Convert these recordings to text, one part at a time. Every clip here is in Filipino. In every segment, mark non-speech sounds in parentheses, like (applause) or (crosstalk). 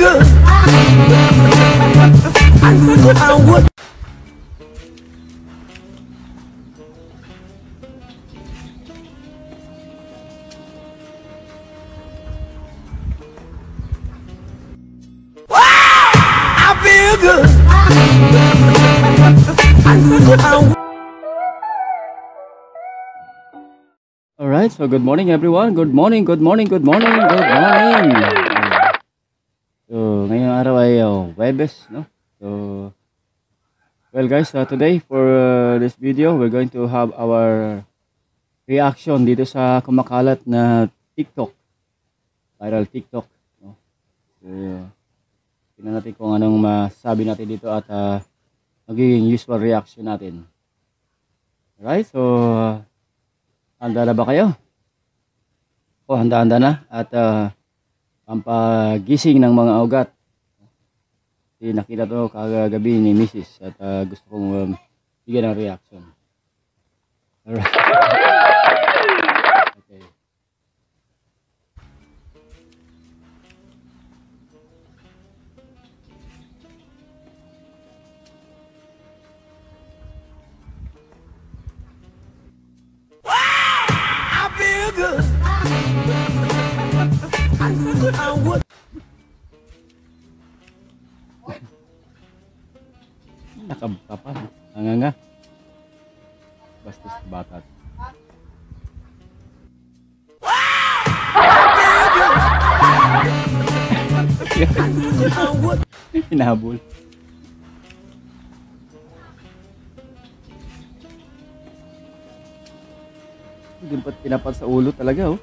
good. I would. Good. I would. Alright, so good morning everyone. Good morning, good morning, good morning, good morning. Oh, Webes, no? So, well guys, uh, today for uh, this video, we're going to have our reaction dito sa kumakalat na TikTok. Viral TikTok, no? So, tingnan natin kung anong masabi natin dito at uh, magiging usual reaction natin. Alright, so Handa na ba kayo? O, handa-handa na. At uh, ang pagising ng mga ugat. Kasi nakita to kagabi ni Mrs. At ah, gusto kong um, bigyan ng reaction. Alright. okay. I feel good. I knew I would. Nakapapa. Hanganga. Bastos na bata. (laughs) I knew I would. Hinahabol. Hindi pa tinapat sa ulo talaga oh.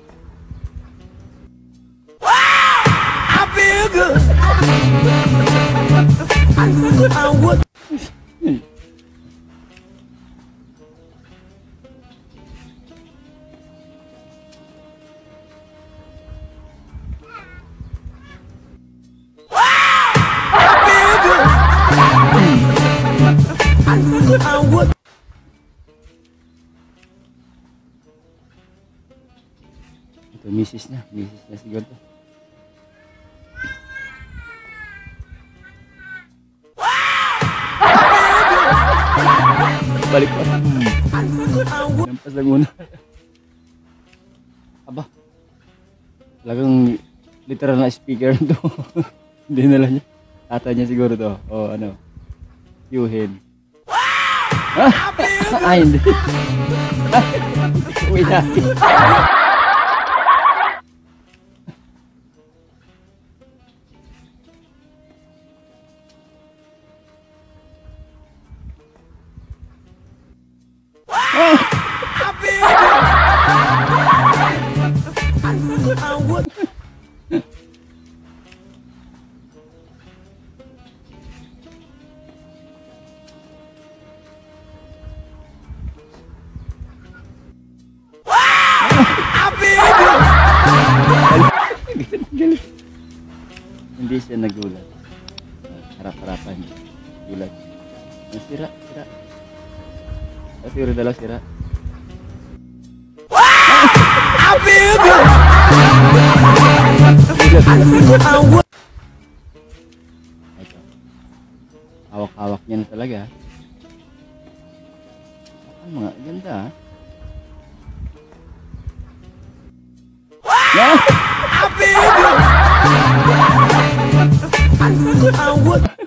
Misis niya. Misis niya siguro. Balik pa. Lampas lang muna. Aba. Talagang literal na speaker to. (laughs) Hindi na niya. Tata niya siguro to. O ano. Yuhin. Ah! Ay, (laughs) hindi. (laughs) Uwi natin. Hindi siya nagulat. Harap-harapan niya. Gulat. Ah, Sira, Yuri dalla sera. Awak-awak niyan talaga. Ya? Kan ya? Ang mga ganda. Wow! Abid! Ang.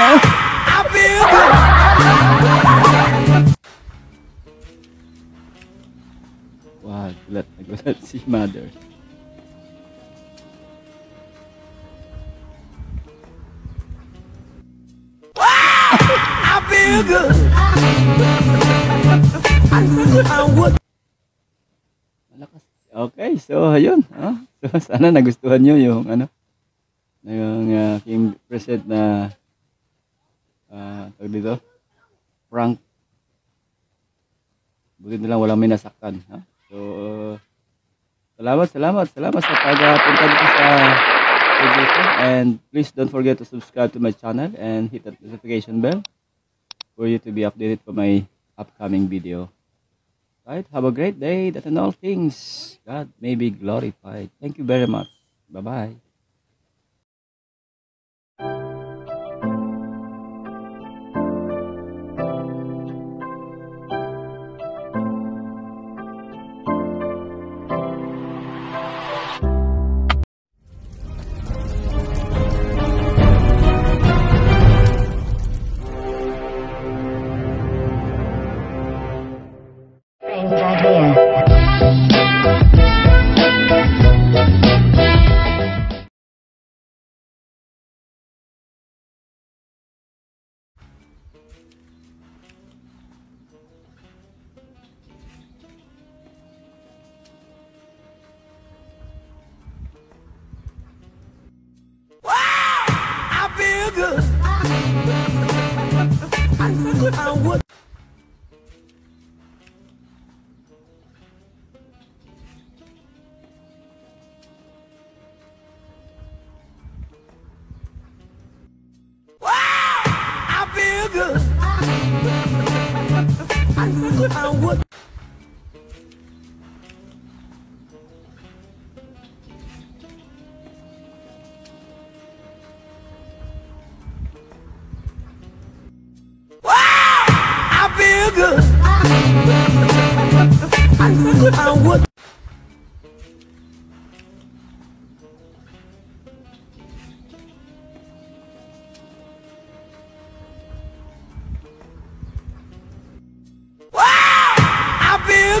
I feel Wah, gulat na gulat si mother. I feel good. I would. Malakas. Okay, so ayun. Huh? So, (laughs) sana nagustuhan nyo yung ano, yung uh, aking present na uh, tawag dito, prank. Buti na lang walang may nasaktan. Ha? So, salamat, salamat, salamat sa pagpunta dito sa video ko. And please don't forget to subscribe to my channel and hit that notification bell for you to be updated for my upcoming video. Right? Have a great day that in all things God may be glorified. Thank you very much. Bye-bye. Strange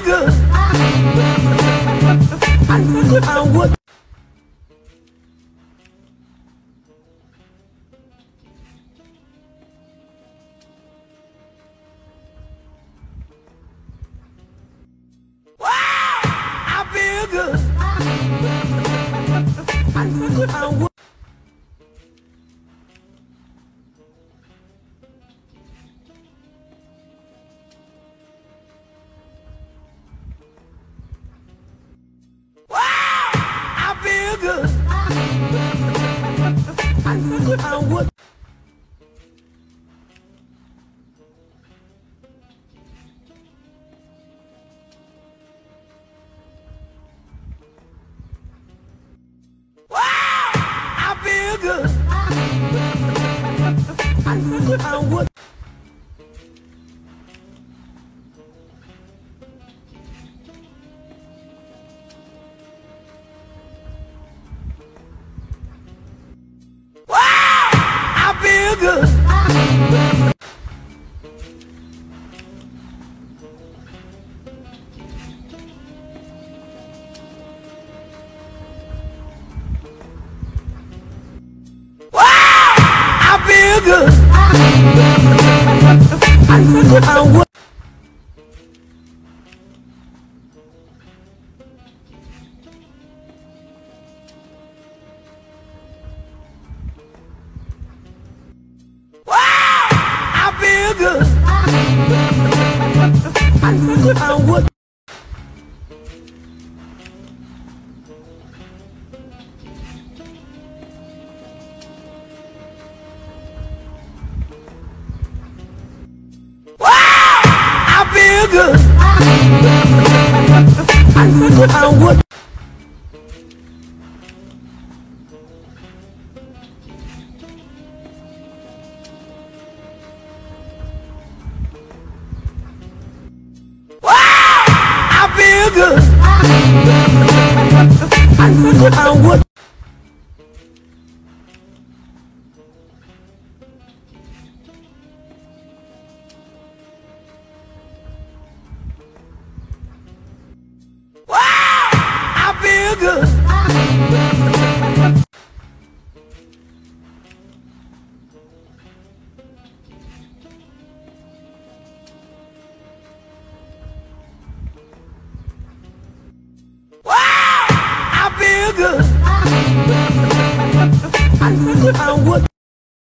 good. I would. I would. good. I knew I would. I feel good. I knew I would.